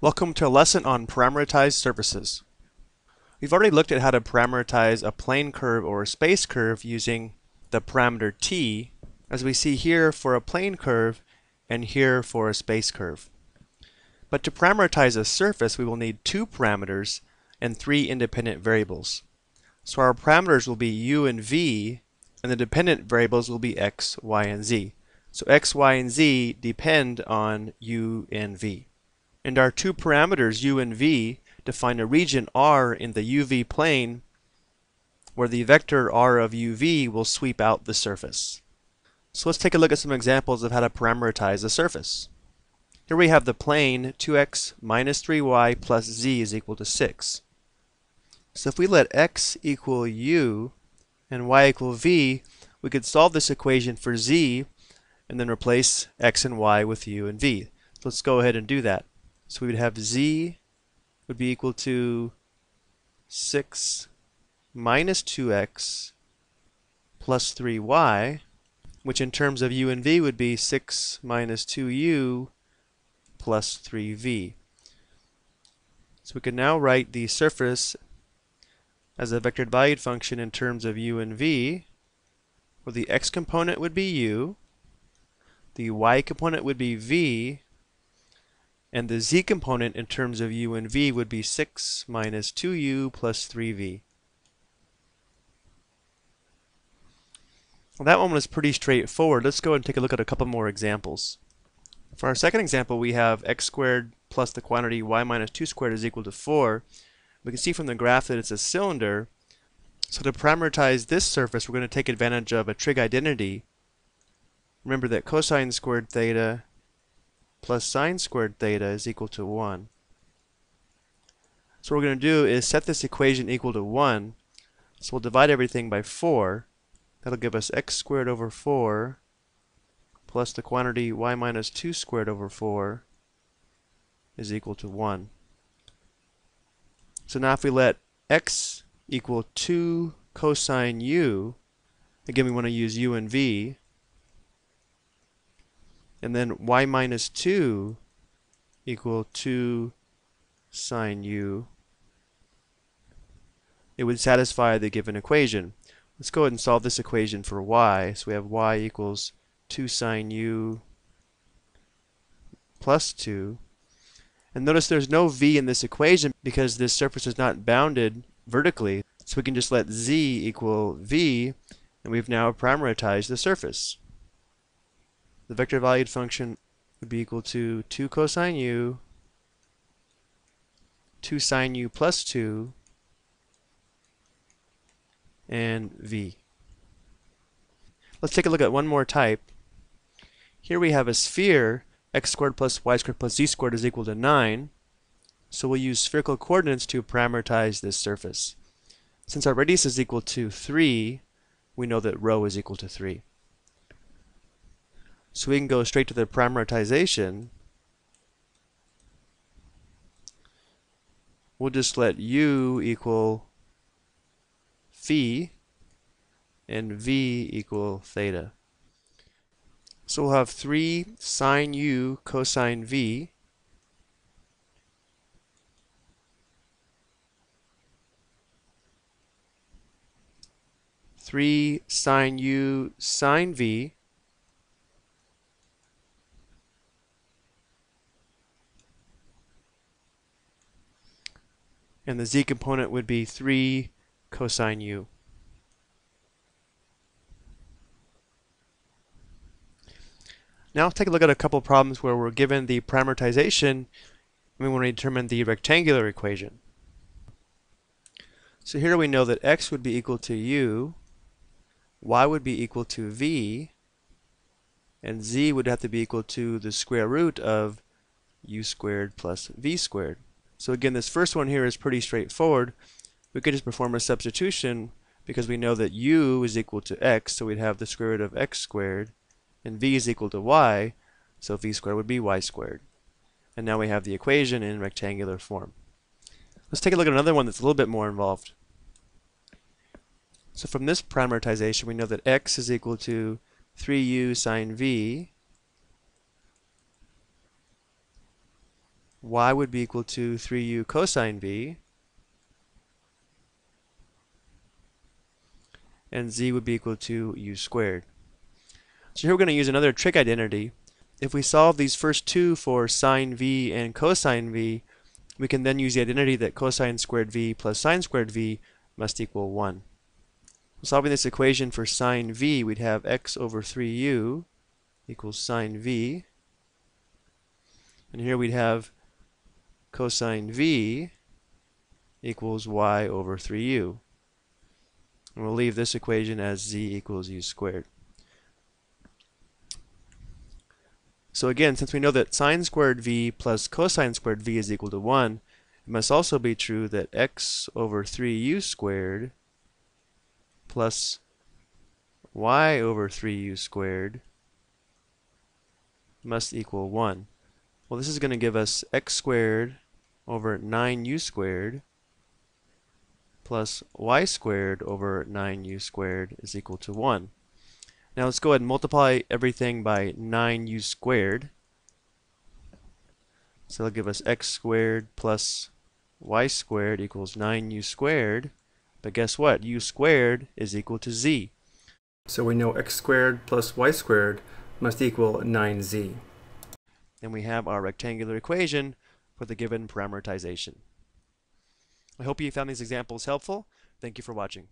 Welcome to a lesson on parameterized surfaces. We've already looked at how to parameterize a plane curve or a space curve using the parameter t, as we see here for a plane curve and here for a space curve. But to parameterize a surface, we will need two parameters and three independent variables. So our parameters will be u and v, and the dependent variables will be x, y, and z. So x, y, and z depend on u and v. And our two parameters u and v define a region r in the uv plane where the vector r of uv will sweep out the surface. So let's take a look at some examples of how to parameterize a surface. Here we have the plane 2x minus 3y plus z is equal to 6. So if we let x equal u and y equal v, we could solve this equation for z and then replace x and y with u and v. So let's go ahead and do that. So we would have z would be equal to 6 minus 2x plus 3y, which in terms of u and v would be 6 minus 2u plus 3v. So we can now write the surface as a vectored valued function in terms of u and v, where the x component would be u, the y component would be v, and the z component in terms of u and v would be 6 minus 2u plus 3v. Well, that one was pretty straightforward. Let's go and take a look at a couple more examples. For our second example, we have x squared plus the quantity y minus 2 squared is equal to 4. We can see from the graph that it's a cylinder. So to parameterize this surface, we're going to take advantage of a trig identity Remember that cosine squared theta plus sine squared theta is equal to 1. So what we're going to do is set this equation equal to 1. So we'll divide everything by 4. That'll give us x squared over 4 plus the quantity y minus 2 squared over 4 is equal to 1. So now if we let x equal 2 cosine u, again we want to use u and v, and then y minus 2 equal 2 sine u, it would satisfy the given equation. Let's go ahead and solve this equation for y. So we have y equals 2 sine u plus 2. And notice there's no v in this equation because this surface is not bounded vertically. So we can just let z equal v, and we've now parameterized the surface the vector valued function would be equal to 2 cosine u, 2 sine u plus 2, and v. Let's take a look at one more type. Here we have a sphere, x squared plus y squared plus z squared is equal to 9. So we'll use spherical coordinates to parameterize this surface. Since our radius is equal to 3, we know that rho is equal to 3. So we can go straight to the parameterization. We'll just let u equal phi and v equal theta. So we'll have 3 sine u cosine v Three sine u sine v and the z component would be 3 cosine u. Now let's take a look at a couple problems where we're given the parameterization and we want to determine the rectangular equation. So here we know that x would be equal to u, y would be equal to v, and z would have to be equal to the square root of u squared plus v squared. So again, this first one here is pretty straightforward. We could just perform a substitution because we know that u is equal to x, so we'd have the square root of x squared, and v is equal to y, so v squared would be y squared. And now we have the equation in rectangular form. Let's take a look at another one that's a little bit more involved. So from this parameterization, we know that x is equal to 3u sine v y would be equal to 3u cosine v, and z would be equal to u squared. So here we're going to use another trig identity. If we solve these first two for sine v and cosine v, we can then use the identity that cosine squared v plus sine squared v must equal 1. Solving this equation for sine v, we'd have x over 3u equals sine v. And here we'd have cosine v equals y over 3u. And we'll leave this equation as z equals u squared. So again, since we know that sine squared v plus cosine squared v is equal to 1, it must also be true that x over 3u squared plus y over 3u squared must equal 1. Well, this is going to give us x squared over 9u squared plus y squared over 9u squared is equal to 1. Now let's go ahead and multiply everything by 9u squared. So that'll give us x squared plus y squared equals 9u squared. But guess what? u squared is equal to z. So we know x squared plus y squared must equal 9z. And we have our rectangular equation for the given parameterization. I hope you found these examples helpful. Thank you for watching.